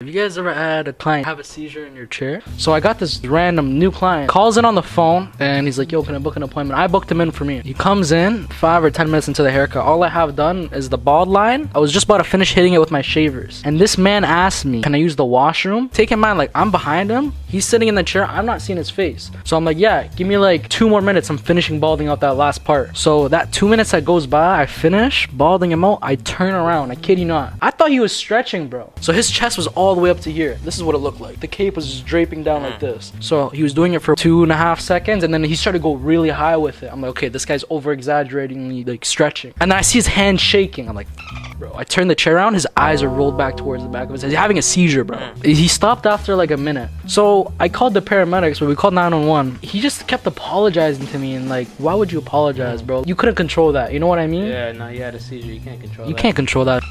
Have you guys ever had a client have a seizure in your chair? So I got this random new client, calls in on the phone, and he's like, yo, can I book an appointment? I booked him in for me. He comes in, five or 10 minutes into the haircut. All I have done is the bald line. I was just about to finish hitting it with my shavers. And this man asked me, can I use the washroom? Take in mind, like, I'm behind him. He's sitting in the chair. I'm not seeing his face. So I'm like, yeah, give me like two more minutes. I'm finishing balding out that last part. So that two minutes that goes by, I finish balding him out. I turn around. I kid you not. I thought he was stretching, bro. So his chest was all the way up to here. This is what it looked like. The cape was just draping down like hmm. this. So he was doing it for two and a half seconds, and then he started to go really high with it. I'm like, okay, this guy's over exaggerating, like stretching. And then I see his hand shaking. I'm like, bro. I turn the chair around. His eyes are rolled back towards the back of his head. He's having a seizure, bro. Hmm. He stopped after like a minute. So I called the paramedics, but we called 911. He just kept apologizing to me and like, why would you apologize, hmm. bro? You couldn't control that. You know what I mean? Yeah, no, you had a seizure. You can't control You that. can't control that.